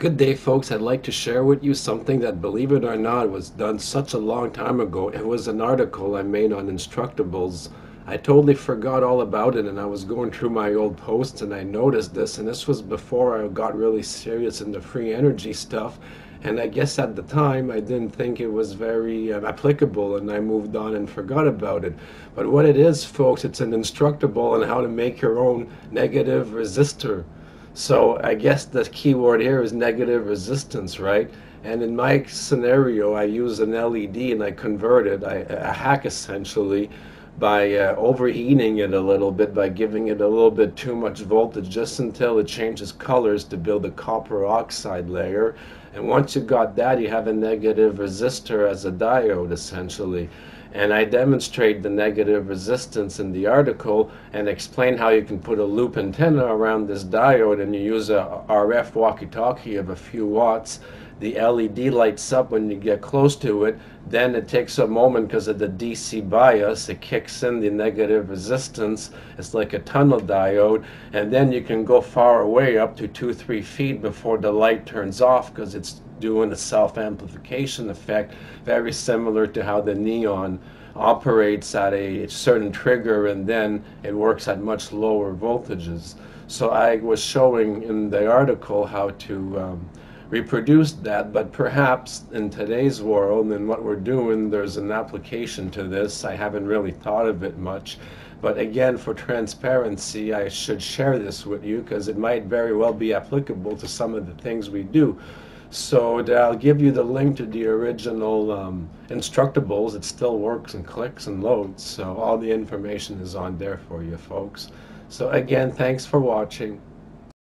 Good day, folks. I'd like to share with you something that, believe it or not, was done such a long time ago. It was an article I made on Instructables. I totally forgot all about it, and I was going through my old posts, and I noticed this, and this was before I got really serious in the free energy stuff. And I guess at the time I didn't think it was very uh, applicable, and I moved on and forgot about it. But what it is, folks, it's an Instructable on how to make your own negative resistor. So I guess the key word here is negative resistance, right? And in my scenario, I use an LED and I convert it, I, a hack essentially, by uh, overheating it a little bit, by giving it a little bit too much voltage, just until it changes colors to build a copper oxide layer. And once you got that, you have a negative resistor as a diode essentially and I demonstrate the negative resistance in the article and explain how you can put a loop antenna around this diode and you use a RF walkie-talkie of a few watts. The LED lights up when you get close to it. Then it takes a moment because of the DC bias. It kicks in the negative resistance. It's like a tunnel diode. And then you can go far away up to two, three feet before the light turns off because it's doing a self-amplification effect, very similar to how the neon operates at a certain trigger and then it works at much lower voltages. So I was showing in the article how to um, reproduce that, but perhaps in today's world and what we're doing, there's an application to this. I haven't really thought of it much. But again, for transparency, I should share this with you because it might very well be applicable to some of the things we do. So I'll give you the link to the original um, Instructables. It still works and clicks and loads. So all the information is on there for you folks. So again, thanks for watching.